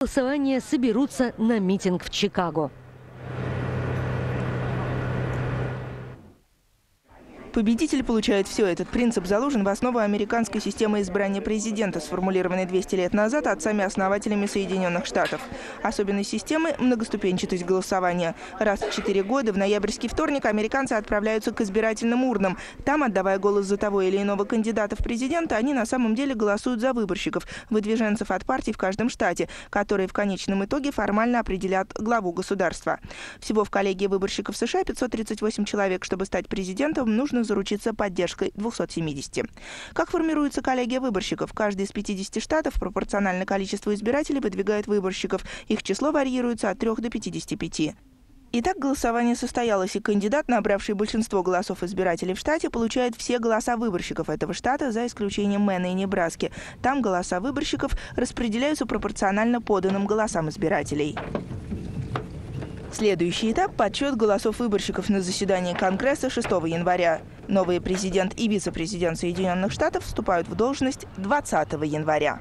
голосования соберутся на митинг в Чикаго. Победитель получает все. Этот принцип заложен в основу американской системы избрания президента, сформулированной 200 лет назад отцами-основателями Соединенных Штатов. Особенность системы – многоступенчатость голосования. Раз в четыре года в ноябрьский вторник американцы отправляются к избирательным урнам. Там, отдавая голос за того или иного кандидата в президента, они на самом деле голосуют за выборщиков, выдвиженцев от партий в каждом штате, которые в конечном итоге формально определят главу государства. Всего в коллегии выборщиков США 538 человек. Чтобы стать президентом, нужно заручиться поддержкой 270. Как формируется коллегия выборщиков? Каждый из 50 штатов пропорционально количеству избирателей выдвигает выборщиков. Их число варьируется от 3 до 55. Итак, голосование состоялось, и кандидат, набравший большинство голосов избирателей в штате, получает все голоса выборщиков этого штата, за исключением Мэна и Небраски. Там голоса выборщиков распределяются пропорционально поданным голосам избирателей. Следующий этап – подсчет голосов выборщиков на заседании Конгресса 6 января. Новый президент и вице-президент Соединенных Штатов вступают в должность 20 января.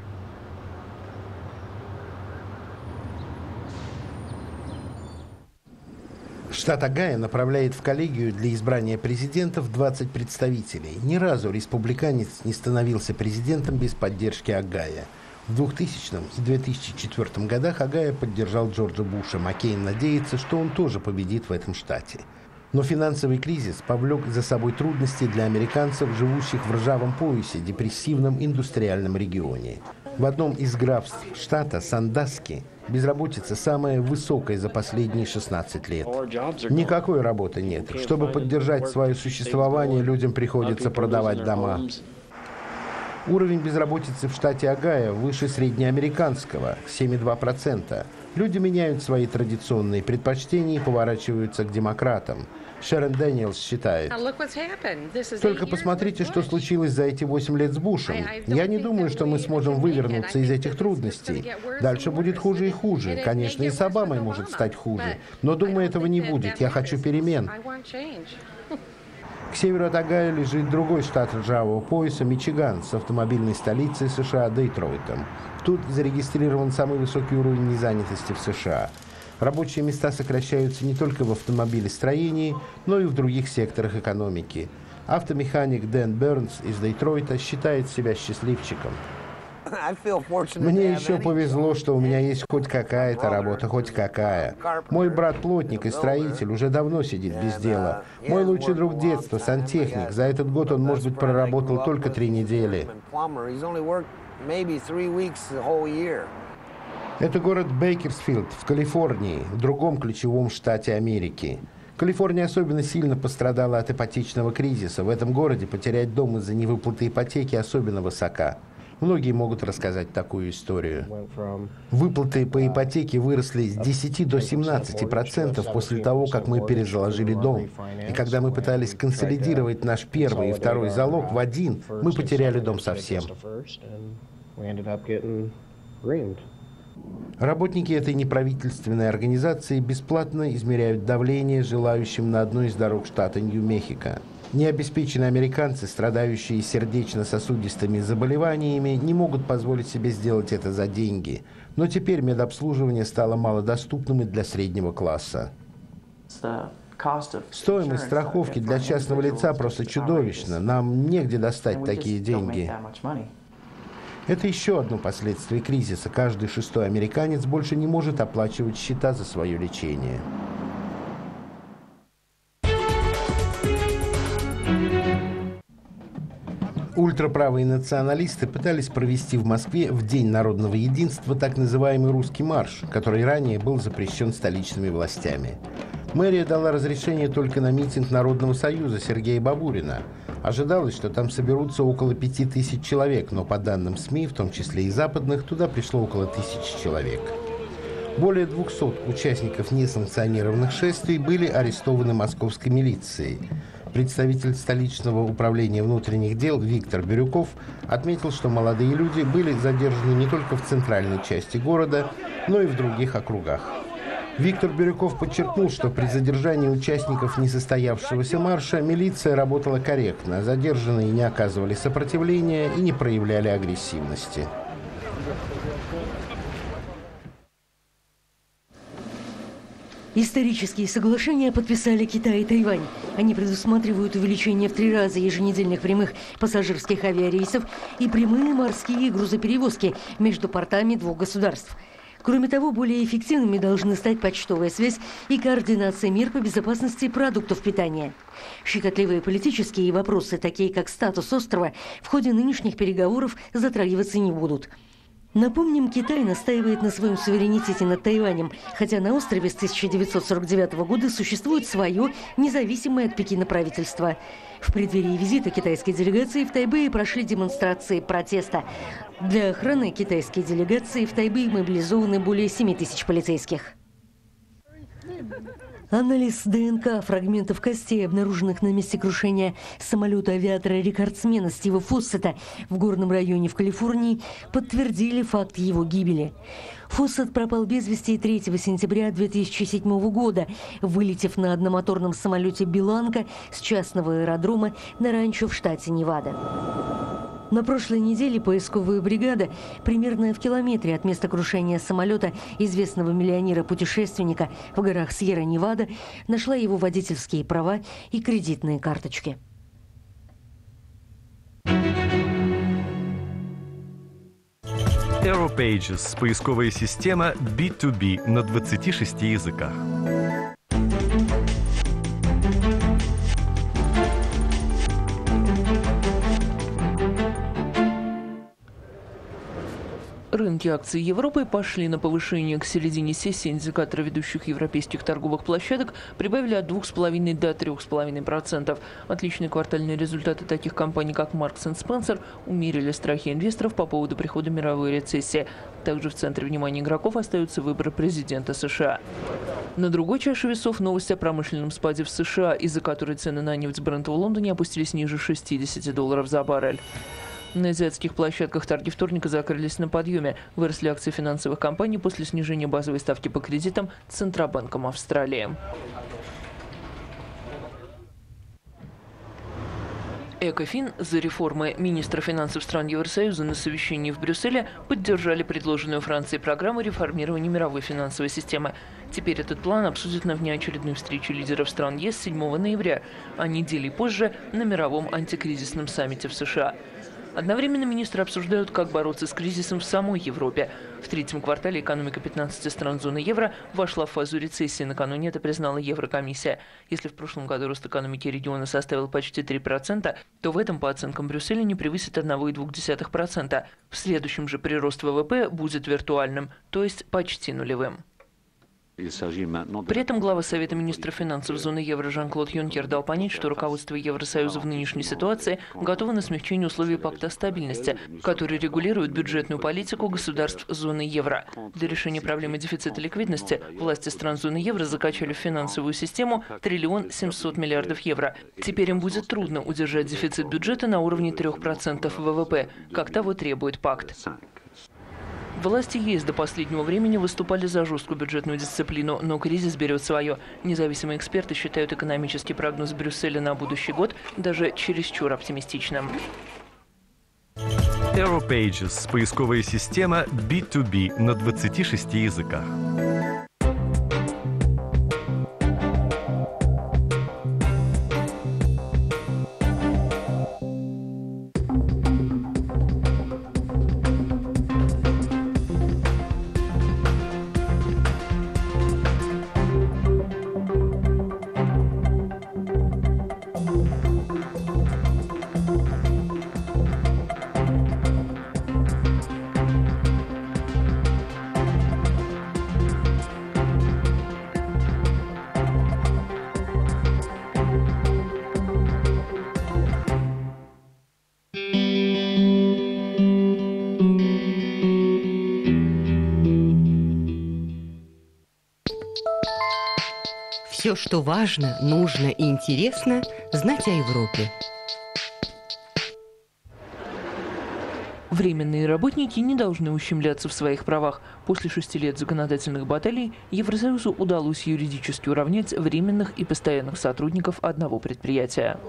Штат Огайо направляет в коллегию для избрания президентов 20 представителей. Ни разу республиканец не становился президентом без поддержки Огайо. В 2000 и 2004 годах Агая поддержал Джорджа Буша. Маккейн надеется, что он тоже победит в этом штате. Но финансовый кризис повлек за собой трудности для американцев, живущих в ржавом поясе, депрессивном индустриальном регионе. В одном из графств штата, Сандаски, безработица самая высокая за последние 16 лет. Никакой работы нет. Чтобы поддержать свое существование, людям приходится продавать дома. Уровень безработицы в штате Огайо выше среднеамериканского – 7,2%. Люди меняют свои традиционные предпочтения и поворачиваются к демократам. Шерон Дэниелс считает. Только посмотрите, что случилось за эти 8 лет с Бушем. Я не думаю, что мы сможем вывернуться из этих трудностей. Дальше будет хуже и хуже. Конечно, и с Обамой может стать хуже. Но думаю, этого не будет. Я хочу перемен. Северу от Огайо лежит другой штат ржавого пояса – Мичиган, с автомобильной столицей США Дейтройтом. Тут зарегистрирован самый высокий уровень незанятости в США. Рабочие места сокращаются не только в автомобилестроении, но и в других секторах экономики. Автомеханик Дэн Бернс из Детройта считает себя счастливчиком. Мне еще повезло, что у меня есть хоть какая-то работа, хоть какая. Мой брат плотник и строитель уже давно сидит без дела. Мой лучший друг детства, сантехник. За этот год он, может быть, проработал только три недели. Это город Бейкерсфилд в Калифорнии, в другом ключевом штате Америки. Калифорния особенно сильно пострадала от ипотечного кризиса. В этом городе потерять дом из-за невыплаты ипотеки особенно высока. Многие могут рассказать такую историю. Выплаты по ипотеке выросли с 10 до 17 процентов после того, как мы перезаложили дом. И когда мы пытались консолидировать наш первый и второй залог в один, мы потеряли дом совсем. Работники этой неправительственной организации бесплатно измеряют давление желающим на одной из дорог штата Нью-Мехико. Необеспеченные американцы, страдающие сердечно-сосудистыми заболеваниями, не могут позволить себе сделать это за деньги. Но теперь медобслуживание стало малодоступным и для среднего класса. Стоимость страховки для частного лица просто чудовищна. Нам негде достать такие деньги. Это еще одно последствие кризиса. Каждый шестой американец больше не может оплачивать счета за свое лечение. Ультраправые националисты пытались провести в Москве в День народного единства так называемый «Русский марш», который ранее был запрещен столичными властями. Мэрия дала разрешение только на митинг Народного союза Сергея Бабурина. Ожидалось, что там соберутся около пяти тысяч человек, но по данным СМИ, в том числе и западных, туда пришло около тысячи человек. Более 200 участников несанкционированных шествий были арестованы московской милицией. Представитель столичного управления внутренних дел Виктор Бирюков отметил, что молодые люди были задержаны не только в центральной части города, но и в других округах. Виктор Бирюков подчеркнул, что при задержании участников несостоявшегося марша милиция работала корректно, задержанные не оказывали сопротивления и не проявляли агрессивности. Исторические соглашения подписали Китай и Тайвань. Они предусматривают увеличение в три раза еженедельных прямых пассажирских авиарейсов и прямые морские грузоперевозки между портами двух государств. Кроме того, более эффективными должны стать почтовая связь и координация мер по безопасности продуктов питания. Щекотливые политические вопросы, такие как статус острова, в ходе нынешних переговоров затрагиваться не будут – Напомним, Китай настаивает на своем суверенитете над Тайванем, хотя на острове с 1949 года существует свое, независимое от Пекина правительство. В преддверии визита китайской делегации в Тайбэе прошли демонстрации протеста. Для охраны китайской делегации в Тайбэе мобилизованы более 7 тысяч полицейских. Анализ ДНК фрагментов костей, обнаруженных на месте крушения самолета авиатора-рекордсмена Стива Фоссета в горном районе в Калифорнии, подтвердили факт его гибели. Фоссет пропал без вести 3 сентября 2007 года, вылетев на одномоторном самолете «Биланка» с частного аэродрома на ранчо в штате Невада. На прошлой неделе поисковая бригада примерно в километре от места крушения самолета известного миллионера-путешественника в горах Сьерра-Невада нашла его водительские права и кредитные карточки. Aeropages – поисковая система B2B на 26 языках. Рынки акций Европы пошли на повышение к середине сессии. Индикаторы ведущих европейских торговых площадок прибавили от 2,5 до 3,5%. Отличные квартальные результаты таких компаний, как Marks Spencer, умерили страхи инвесторов по поводу прихода мировой рецессии. Также в центре внимания игроков остаются выборы президента США. На другой чаше весов новость о промышленном спаде в США, из-за которой цены на нефть Брента в Лондоне опустились ниже 60 долларов за баррель. На азиатских площадках торги вторника закрылись на подъеме. Выросли акции финансовых компаний после снижения базовой ставки по кредитам Центробанком Австралии. Экофин за реформы министра финансов стран Евросоюза на совещании в Брюсселе поддержали предложенную Францией программу реформирования мировой финансовой системы. Теперь этот план обсудят на внеочередной встрече лидеров стран ЕС 7 ноября, а недели позже на мировом антикризисном саммите в США. Одновременно министры обсуждают, как бороться с кризисом в самой Европе. В третьем квартале экономика 15 стран зоны евро вошла в фазу рецессии. Накануне это признала Еврокомиссия. Если в прошлом году рост экономики региона составил почти 3%, то в этом, по оценкам Брюсселя, не превысит 1,2%. В следующем же прирост ВВП будет виртуальным, то есть почти нулевым. При этом глава Совета министров финансов зоны евро Жан-Клод Юнкер дал понять, что руководство Евросоюза в нынешней ситуации готово на смягчение условий пакта стабильности, который регулирует бюджетную политику государств зоны евро. Для решения проблемы дефицита ликвидности власти стран зоны евро закачали в финансовую систему триллион 700 миллиардов евро. Теперь им будет трудно удержать дефицит бюджета на уровне 3% ВВП, как того требует пакт. Власти ЕС до последнего времени выступали за жесткую бюджетную дисциплину, но кризис берет свое. Независимые эксперты считают экономический прогноз Брюсселя на будущий год даже чересчур оптимистичным. Aeropages – поисковая система B2B на 26 языках. Все, что важно, нужно и интересно, знать о Европе. Временные работники не должны ущемляться в своих правах. После шести лет законодательных баталий Евросоюзу удалось юридически уравнять временных и постоянных сотрудников одного предприятия.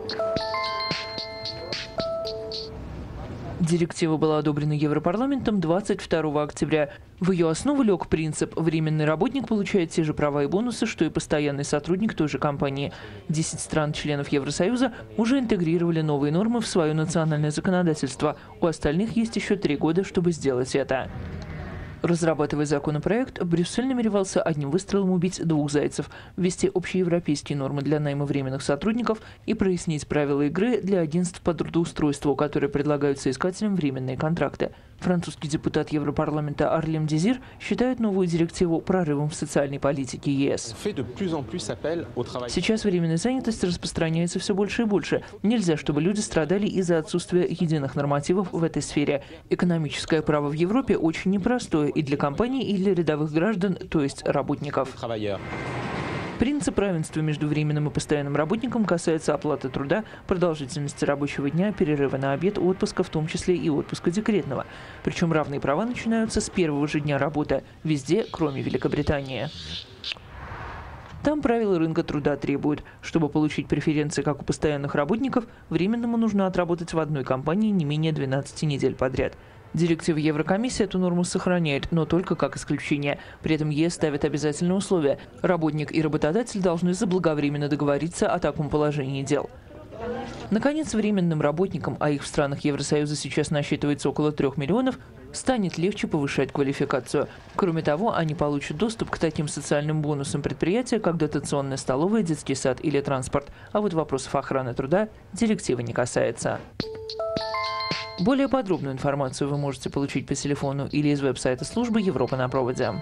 Директива была одобрена Европарламентом 22 октября. В ее основу лег принцип «временный работник получает те же права и бонусы, что и постоянный сотрудник той же компании». Десять стран-членов Евросоюза уже интегрировали новые нормы в свое национальное законодательство. У остальных есть еще три года, чтобы сделать это. Разрабатывая законопроект, Брюссель намеревался одним выстрелом убить двух зайцев, ввести общеевропейские нормы для найма временных сотрудников и прояснить правила игры для агентств по трудоустройству, которые предлагают соискателям временные контракты. Французский депутат Европарламента Арлем Дезир считает новую директиву прорывом в социальной политике ЕС. Сейчас временная занятость распространяется все больше и больше. Нельзя, чтобы люди страдали из-за отсутствия единых нормативов в этой сфере. Экономическое право в Европе очень непростое и для компаний, и для рядовых граждан, то есть работников. Принцип равенства между временным и постоянным работником касается оплаты труда, продолжительности рабочего дня, перерыва на обед, отпуска, в том числе и отпуска декретного. Причем равные права начинаются с первого же дня работы, везде, кроме Великобритании. Там правила рынка труда требуют, чтобы получить преференции как у постоянных работников, временному нужно отработать в одной компании не менее 12 недель подряд – Директива Еврокомиссии эту норму сохраняет, но только как исключение. При этом ЕС ставит обязательные условия. Работник и работодатель должны заблаговременно договориться о таком положении дел. Наконец, временным работникам, а их в странах Евросоюза сейчас насчитывается около трех миллионов, станет легче повышать квалификацию. Кроме того, они получат доступ к таким социальным бонусам предприятия, как дотационная столовая, детский сад или транспорт. А вот вопросов охраны труда директива не касается. Более подробную информацию вы можете получить по телефону или из веб-сайта службы Европа на проводе.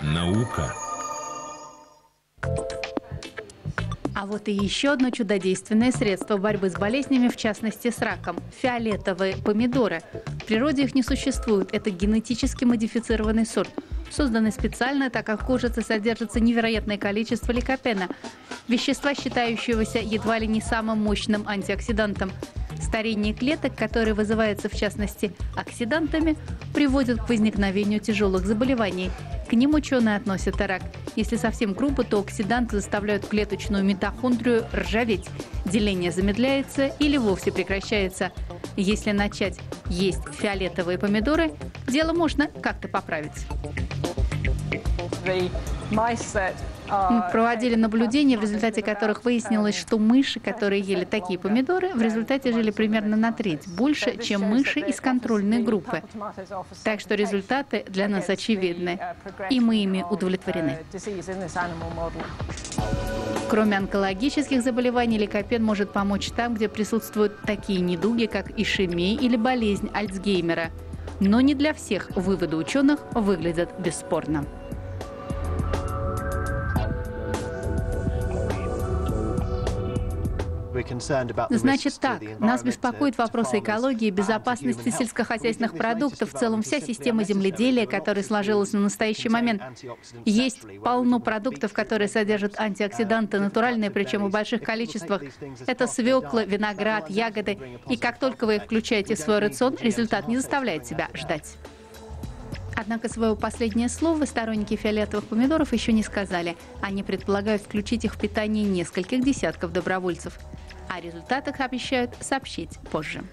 Наука. А вот и еще одно чудодейственное средство борьбы с болезнями, в частности с раком – фиолетовые помидоры. В природе их не существует, это генетически модифицированный сорт – созданный специально, так как в кожице содержится невероятное количество ликопена, вещества, считающегося едва ли не самым мощным антиоксидантом. Старение клеток, которые вызываются в частности оксидантами, приводят к возникновению тяжелых заболеваний. К ним ученые относят рак. Если совсем грубо, то оксиданты заставляют клеточную митохондрию ржаветь. Деление замедляется или вовсе прекращается. Если начать есть фиолетовые помидоры, дело можно как-то поправить. Мы проводили наблюдения, в результате которых выяснилось, что мыши, которые ели такие помидоры, в результате жили примерно на треть больше, чем мыши из контрольной группы. Так что результаты для нас очевидны, и мы ими удовлетворены. Кроме онкологических заболеваний, ликопен может помочь там, где присутствуют такие недуги, как ишемия или болезнь Альцгеймера. Но не для всех выводы ученых выглядят бесспорно. Значит так, нас беспокоит вопрос экологии, безопасности сельскохозяйственных продуктов, в целом вся система земледелия, которая сложилась на настоящий момент. Есть полно продуктов, которые содержат антиоксиданты, натуральные, причем в больших количествах. Это свекла, виноград, ягоды. И как только вы их включаете в свой рацион, результат не заставляет себя ждать. Однако свое последнее слово сторонники фиолетовых помидоров еще не сказали. Они предполагают включить их в питание нескольких десятков добровольцев. О результатах обещают сообщить позже.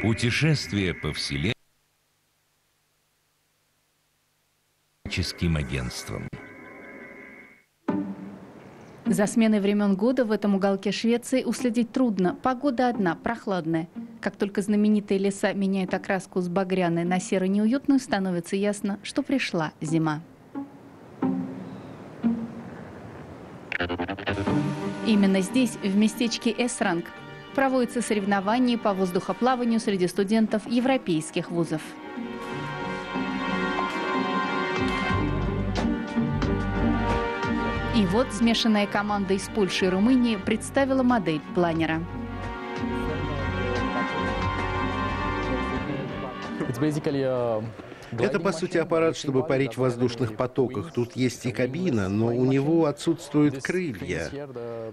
Путешествие по Вселенной агентством. За сменой времен года в этом уголке Швеции уследить трудно. Погода одна, прохладная. Как только знаменитые леса меняют окраску с багряной на серо-неуютную, становится ясно, что пришла зима. Именно здесь, в местечке Эсранг, проводятся соревнования по воздухоплаванию среди студентов европейских вузов. И вот смешанная команда из Польши и Румынии представила модель планера. It's basically a это, по сути, аппарат, чтобы парить в воздушных потоках. Тут есть и кабина, но у него отсутствуют крылья.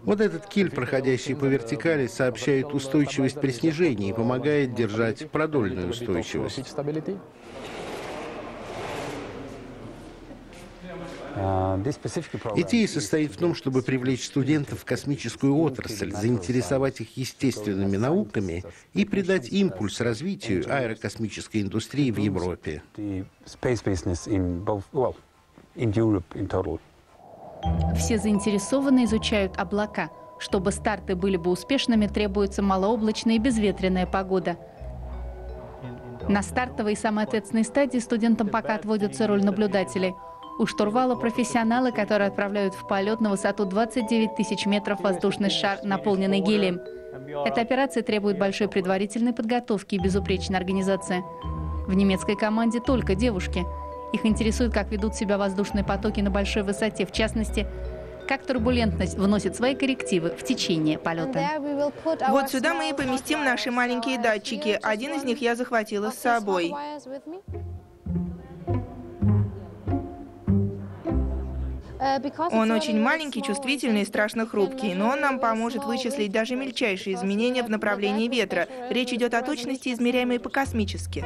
Вот этот киль, проходящий по вертикали, сообщает устойчивость при снижении, и помогает держать продольную устойчивость. Идея состоит в том, чтобы привлечь студентов в космическую отрасль, заинтересовать их естественными науками и придать импульс развитию аэрокосмической индустрии в Европе. Все заинтересованы изучают облака. Чтобы старты были бы успешными, требуется малооблачная и безветренная погода. На стартовой и самой ответственной стадии студентам пока отводится роль наблюдателей. У штурвала профессионалы, которые отправляют в полет на высоту 29 тысяч метров воздушный шар, наполненный гелием. Эта операция требует большой предварительной подготовки и безупречной организации. В немецкой команде только девушки. Их интересует, как ведут себя воздушные потоки на большой высоте, в частности, как турбулентность вносит свои коррективы в течение полета. Вот сюда мы и поместим наши маленькие датчики. Один из них я захватила с собой. Он очень маленький, чувствительный и страшно хрупкий, но он нам поможет вычислить даже мельчайшие изменения в направлении ветра. Речь идет о точности, измеряемой по-космически.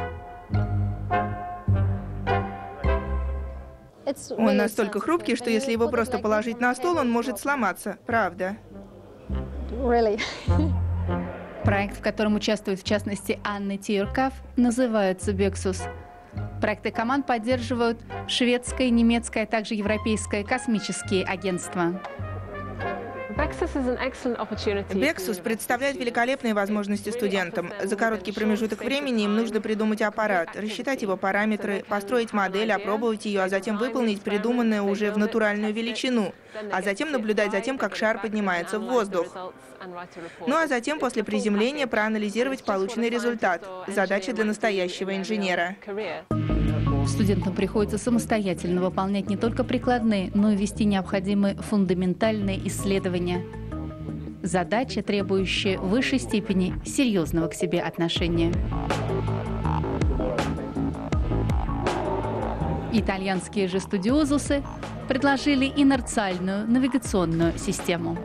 Он настолько хрупкий, что если его просто положить на стол, он может сломаться. Правда. Проект, в котором участвует в частности Анна Тиеркав, называется «Бексус». Проекты команд поддерживают шведское, немецкое, а также европейское космические агентства. Бексус представляет великолепные возможности студентам. За короткий промежуток времени им нужно придумать аппарат, рассчитать его параметры, построить модель, опробовать ее, а затем выполнить придуманное уже в натуральную величину, а затем наблюдать за тем, как шар поднимается в воздух. Ну а затем после приземления проанализировать полученный результат. Задача для настоящего инженера. Студентам приходится самостоятельно выполнять не только прикладные, но и вести необходимые фундаментальные исследования. Задача, требующая высшей степени серьезного к себе отношения. Итальянские же студиозусы предложили инерциальную навигационную систему.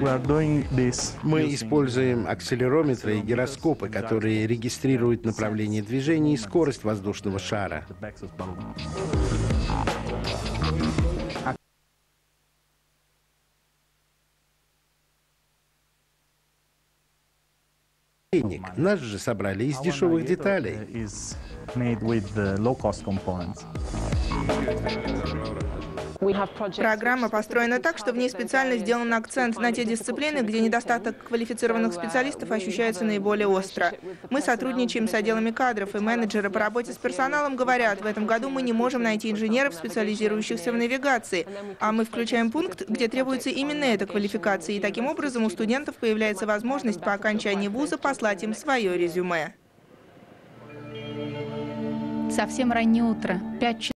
Мы используем акселерометры и гироскопы, которые регистрируют направление движения и скорость воздушного шара. Нас же собрали из дешевых деталей. Программа построена так, что в ней специально сделан акцент на те дисциплины, где недостаток квалифицированных специалистов ощущается наиболее остро. Мы сотрудничаем с отделами кадров, и менеджеры по работе с персоналом говорят, в этом году мы не можем найти инженеров, специализирующихся в навигации, а мы включаем пункт, где требуется именно эта квалификация, и таким образом у студентов появляется возможность по окончании вуза послать им свое резюме. Совсем раннее утро, 5 часов.